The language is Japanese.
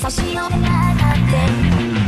差し伸べやがって